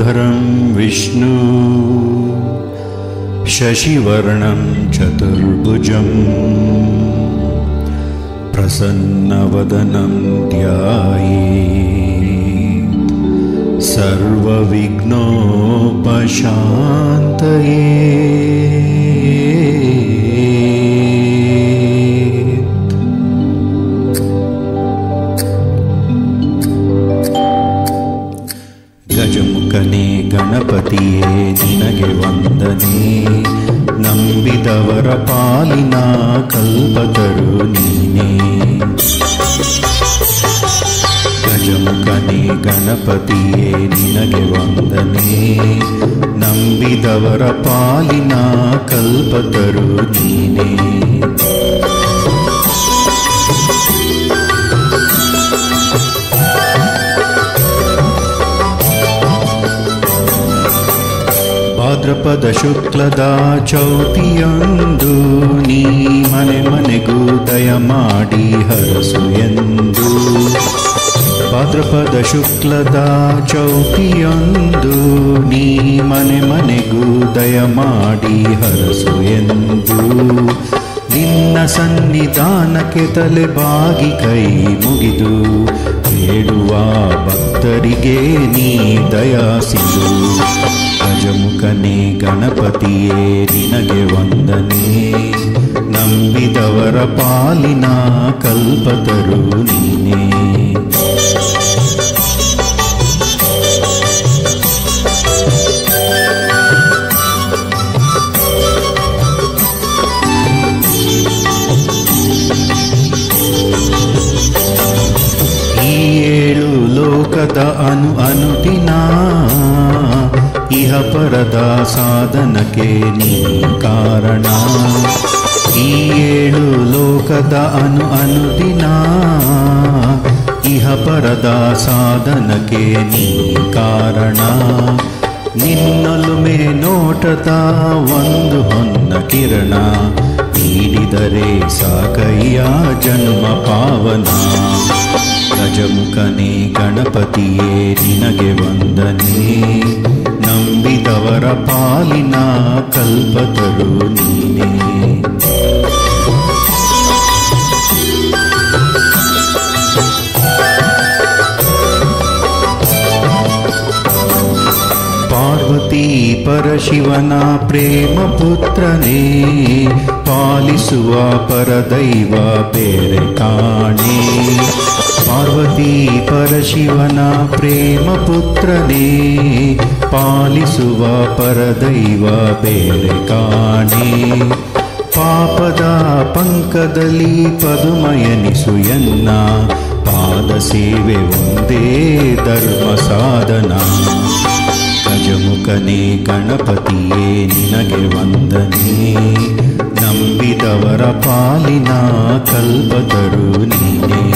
शुक्लाम्बरधरं विष्णु शशिवर्णं चतुर्भुजम् प्रसन्नवदनं ध्याये सर्वविघ्नोपशान्तये ಗಜಮುಖನೇ ಗಣಪತಿಯೇ, ನಿನಗೆ ವಂದನೆ. ನಂಬಿದವರ ಪಾಲಿನ ಕಲ್ಪತರು ನೀನೇ. ಗಜಮುಖನೇ ಗಣಪತಿಯೇ, ನಿನಗೆ ವಂದನೆ. ನಂಬಿದವರ ಪಾಲಿನ ಕಲ್ಪತರು ನೀನೇ. ಭಾದ್ರಪದ ಶುಕ್ಲದ ಚೌತಿಯಂದು, ನೀ ಮನೆ ಮನೆಗೂ ದಯ ಮಾಡಿ ಹರಸು ಎಂದು. ಭಾದ್ರಪದ ಶುಕ್ಲದ ಚೌತಿಯಂದು, ನೀ ಮನೆ ಮನೆಗೂ ದಯ ಮಾಡಿ ಹರಸು ಎಂದು. ನಿನ್ನ ಸನ್ನಿಧಾನಕ್ಕೆ ತಲೆ ಬಾಗಿ ಕೈ ಮುಗಿದು, ಹೇಳುವ ಭಕ್ತರಿಗೆ ನೀ ದಯಾಸಿದು ಗಣಪತಿಯೇ ನಿನಗೆ ವಂದನೆ. ನಂಬಿದವರ ಪಾಲಿನ ಕಲ್ಪತರು ನೀನೇ. ಈ ಏಳು ಲೋಕದ ಅನು ಅನುದಿನ ಇಹ ಪರದ ಸಾಧನಕ್ಕೆ ನೀ ಕಾರಣ. ಈ ಏಳು ಲೋಕದ ಅನು ಅನುದಿನ, ಇಹ ಪರದ ಸಾಧನಕ್ಕೆ ನೀ ಕಾರಣ. ನಿನ್ನೊಲುಮೆ ನೋಟದ ಒಂದು ಹೊನ್ನ ಕಿರಣ, ನೀಡಿದರೆ ಸಾಕಯ್ಯ ಜನ್ಮ ಪಾವನ. ಗಜಮುಖನೇ ಗಣಪತಿಯೇ ನಿನಗೆ ವಂದನೆ. ನಂಬಿದವರ ಪಾಲಿನ ಕಲ್ಪತರು ನೀನೇ. ಪಾರ್ವತಿ ಪರಶಿವನ ಪ್ರೇಮ ಪುತ್ರನೇ ಪಾಲಿಸುವ ಪರದೈವ ಬೇರೆ ಕಾಣೆ. ಪರಶಿವನ ಪ್ರೇಮ ಪುತ್ರನೇ, ಪಾಲಿಸುವ ಪರದೈವ ಬೇರೆ ಕಾಣಿ. ಪಾಪದ ಪಂಕದಲ್ಲಿ ಪದುಮಯನಿಸು ಎನ್ನ, ಪಾದ ಸೇವೆ ಒಂದೇ ಧರ್ಮ ಸಾಧನ. ಗಜಮುಖನೇ, ಗಣಪತಿಯೇ, ನಿನಗೆ ವಂದನೆ. ನಂಬಿದವರ ಪಾಲಿನ ಕಲ್ಪತರು ನೀನೇ